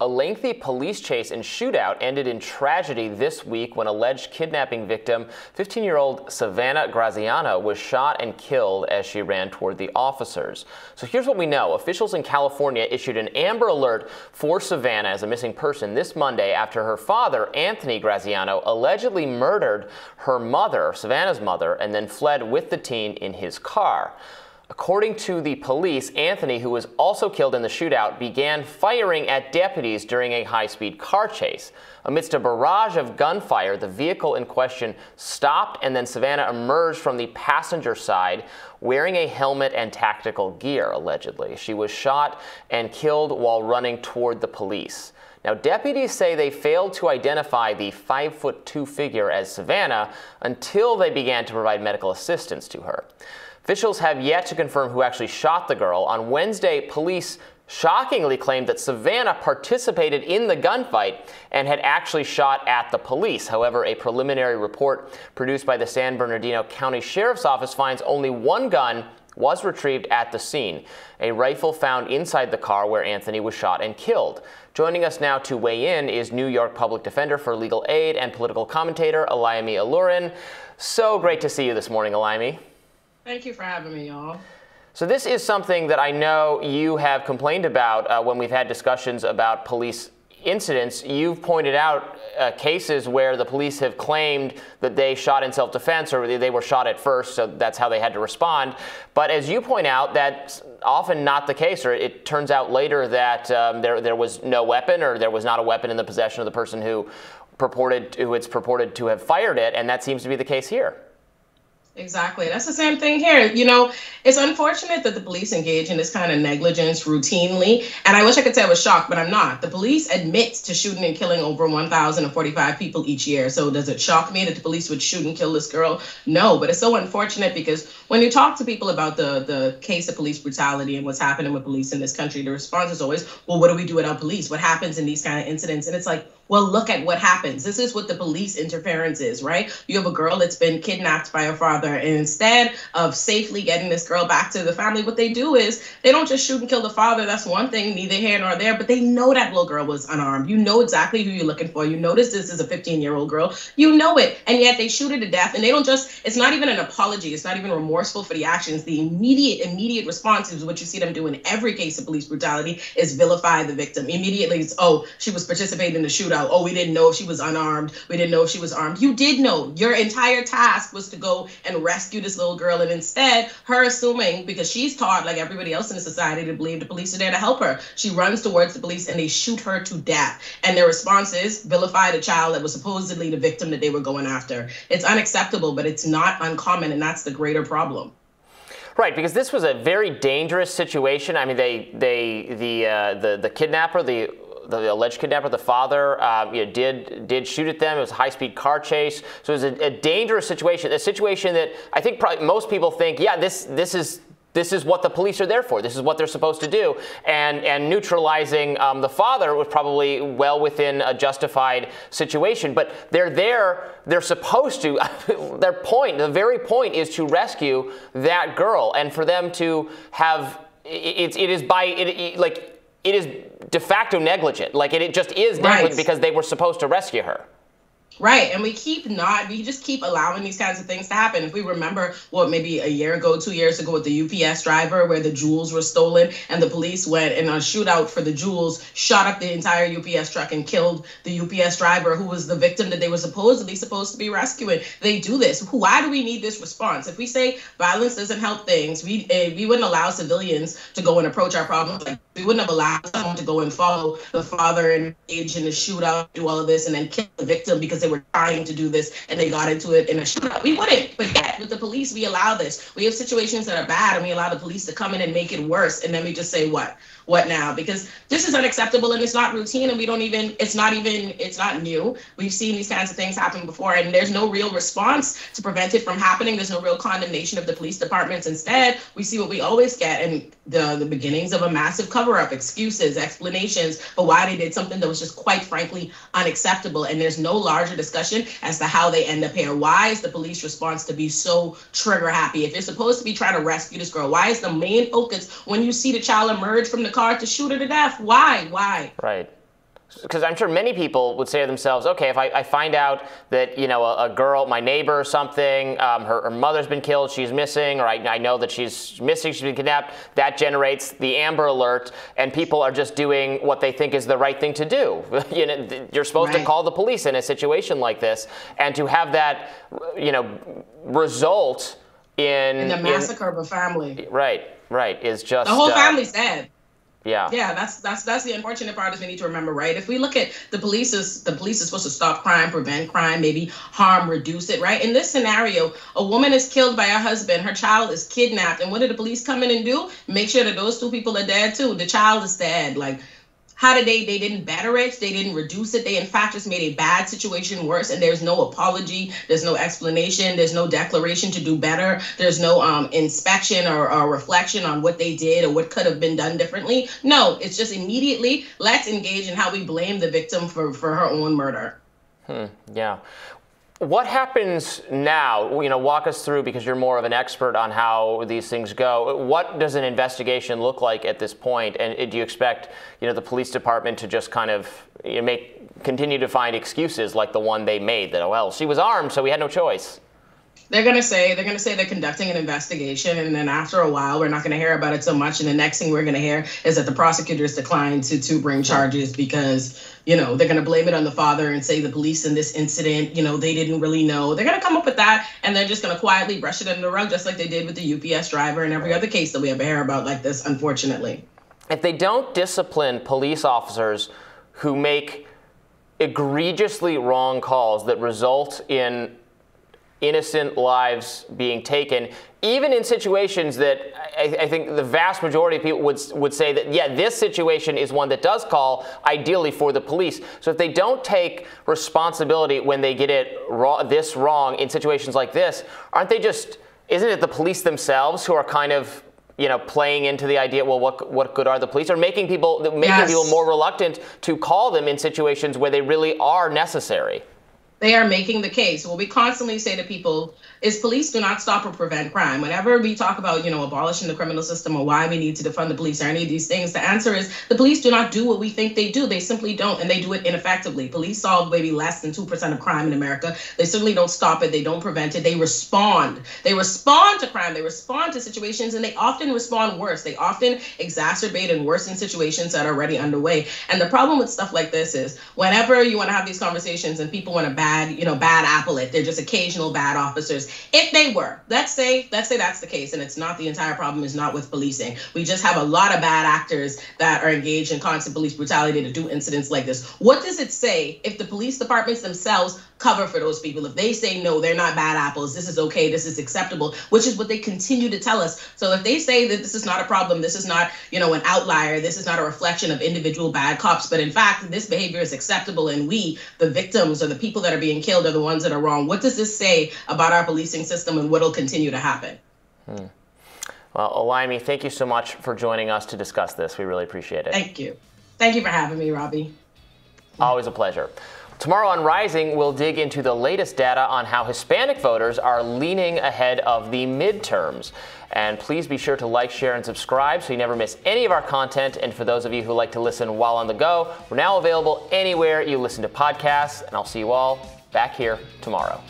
A lengthy police chase and shootout ended in tragedy this week when alleged kidnapping victim, 15 year old Savannah Graziano, was shot and killed as she ran toward the officers. So here's what we know officials in California issued an Amber Alert for Savannah as a missing person this Monday after her father, Anthony Graziano, allegedly murdered her mother, Savannah's mother, and then fled with the teen in his car. According to the police, Anthony, who was also killed in the shootout, began firing at deputies during a high speed car chase. Amidst a barrage of gunfire, the vehicle in question stopped and then Savannah emerged from the passenger side wearing a helmet and tactical gear, allegedly. She was shot and killed while running toward the police. Now, deputies say they failed to identify the 5 foot 2 figure as Savannah until they began to provide medical assistance to her. Officials have yet to confirm who actually shot the girl. On Wednesday, police shockingly claimed that Savannah participated in the gunfight and had actually shot at the police. However, a preliminary report produced by the San Bernardino County Sheriff's Office finds only one gun was retrieved at the scene, a rifle found inside the car where Anthony was shot and killed. Joining us now to weigh in is New York Public Defender for Legal Aid and political commentator Olayemi Olurin. So great to see you this morning, Olayemi. Thank you for having me, y'all. So this is something that I know you have complained about uh, when we've had discussions about police incidents. You've pointed out uh, cases where the police have claimed that they shot in self-defense or they were shot at first, so that's how they had to respond. But as you point out, that's often not the case, or it turns out later that um, there there was no weapon or there was not a weapon in the possession of the person who purported who it's purported to have fired it, and that seems to be the case here. Exactly. That's the same thing here. You know, it's unfortunate that the police engage in this kind of negligence routinely. And I wish I could say I was shocked, but I'm not. The police admit to shooting and killing over 1,045 people each year. So does it shock me that the police would shoot and kill this girl? No, but it's so unfortunate because when you talk to people about the, the case of police brutality and what's happening with police in this country, the response is always, well, what do we do without police? What happens in these kind of incidents? And it's like, well, look at what happens. This is what the police interference is, right? You have a girl that's been kidnapped by her father, and instead of safely getting this girl back to the family, what they do is they don't just shoot and kill the father. That's one thing, neither here nor there, but they know that little girl was unarmed. You know exactly who you're looking for. You notice this is a 15 year old girl. You know it, and yet they shoot her to death, and they don't just, it's not even an apology. It's not even remorseful for the actions. The immediate, immediate response is what you see them do in every case of police brutality is vilify the victim. Immediately, it's, oh, she was participating in the shootout oh, we didn't know if she was unarmed. We didn't know if she was armed. You did know. Your entire task was to go and rescue this little girl. And instead, her assuming, because she's taught, like everybody else in the society, to believe the police are there to help her, she runs towards the police and they shoot her to death. And their response is vilify the child that was supposedly the victim that they were going after. It's unacceptable, but it's not uncommon. And that's the greater problem. Right, because this was a very dangerous situation. I mean, they, they, the, uh, the, the kidnapper, the the alleged kidnapper, the father, um, you know, did did shoot at them. It was a high speed car chase, so it was a, a dangerous situation. A situation that I think probably most people think, yeah, this this is this is what the police are there for. This is what they're supposed to do. And and neutralizing um, the father was probably well within a justified situation. But they're there. They're supposed to. their point, the very point, is to rescue that girl, and for them to have it, it is by it, like it is de facto negligent. Like it, it just is negligent right. because they were supposed to rescue her. Right. And we keep not, we just keep allowing these kinds of things to happen. If we remember what maybe a year ago, two years ago with the UPS driver where the jewels were stolen and the police went in a shootout for the jewels, shot up the entire UPS truck and killed the UPS driver who was the victim that they were supposedly supposed to be rescuing. They do this. Why do we need this response? If we say violence doesn't help things, we uh, we wouldn't allow civilians to go and approach our problems. Like we wouldn't have allowed someone to go and follow the father and engage in the shootout, do all of this, and then kill the victim because they they were trying to do this and they got into it in a shootout. We wouldn't, but yet with the police, we allow this. We have situations that are bad and we allow the police to come in and make it worse. And then we just say, what? What now? Because this is unacceptable and it's not routine and we don't even, it's not even, it's not new. We've seen these kinds of things happen before and there's no real response to prevent it from happening. There's no real condemnation of the police departments. Instead, we see what we always get and the, the beginnings of a massive cover up, excuses, explanations for why they did something that was just quite frankly unacceptable. And there's no larger discussion as to how they end up here. Why is the police response to be so trigger happy? If you're supposed to be trying to rescue this girl, why is the main focus when you see the child emerge from the car to shoot her to death. Why? Why? Right. because I'm sure many people would say to themselves, okay, if I, I find out that you know a, a girl, my neighbor or something, um, her, her, mother's been killed, she's missing, or I, I, know that she's missing, she's been kidnapped, that generates the Amber Alert, and people are just doing what they think is the right thing to do. you know, you're supposed right. to call the police in a situation like this, and to have that, you know, result in, in the massacre in, of a family. Right, right, is just the whole uh, family's dead. Yeah. Yeah, that's that's that's the unfortunate part is we need to remember, right? If we look at the police is the police is supposed to stop crime, prevent crime, maybe harm, reduce it, right? In this scenario, a woman is killed by her husband, her child is kidnapped, and what did the police come in and do? Make sure that those two people are dead too. The child is dead. Like how did they they didn't better it they didn't reduce it they in fact just made a bad situation worse and there's no apology there's no explanation there's no declaration to do better there's no um, inspection or, or reflection on what they did or what could have been done differently. No it's just immediately let's engage in how we blame the victim for for her own murder. Hmm, yeah what happens now? You know, walk us through because you're more of an expert on how these things go. What does an investigation look like at this point? And uh, do you expect, you know, the police department to just kind of you know, make continue to find excuses like the one they made that, oh, well, she was armed, so we had no choice? They're going to say they're going to say they're conducting an investigation and then after a while we're not going to hear about it so much and the next thing we're going to hear is that the prosecutors declined to to bring charges because you know they're going to blame it on the father and say the police in this incident you know they didn't really know. They're going to come up with that and they're just going to quietly brush it under the rug just like they did with the ups driver and every other case that we ever hear about like this unfortunately. If they don't discipline police officers who make egregiously wrong calls that result in innocent lives being taken, even in situations that I, I, think the vast majority of people would, would say that, yeah, this situation is one that does call ideally for the police. So if they don't take responsibility when they get it wrong, this wrong in situations like this, aren't they just, isn't it the police themselves who are kind of you know, playing into the idea, well, what what good are the police, or making people making yes. people more reluctant to call them in situations where they really are necessary. They are making the case. What we constantly say to people is police do not stop or prevent crime. Whenever we talk about, you know, abolishing the criminal system or why we need to defund the police or any of these things, the answer is the police do not do what we think they do. They simply don't, and they do it ineffectively. Police solve maybe less than 2% of crime in America. They certainly don't stop it. They don't prevent it. They respond. They respond to crime. They respond to situations, and they often respond worse. They often exacerbate and worsen situations that are already underway. And the problem with stuff like this is whenever you want to have these conversations and people want to bad, you know, bad apple it, they're just occasional bad officers. If they were let's say let's say that's the case and it's not the entire problem is not with policing. We just have a lot of bad actors that are engaged in constant police brutality to do incidents like this. What does it say if the police departments themselves cover for those people. If they say no they're not bad apples. This is okay. This is acceptable which is what they continue to tell us. So if they say that this is not a problem this is not you know an outlier this is not a reflection of individual bad cops but in fact this behavior is acceptable and we the victims or the people that are being killed are the ones that are wrong. What does this say about our policing system and what will continue to happen? Hmm. well Olayemi, thank you so much for joining us to discuss this. We really appreciate it. Thank you. Thank you for having me Robby. Always a pleasure Tomorrow on Rising, we'll dig into the latest data on how Hispanic voters are leaning ahead of the midterms. And please be sure to like, share, and subscribe so you never miss any of our content. And for those of you who like to listen while on the go, we're now available anywhere you listen to podcasts. And I'll see you all back here tomorrow.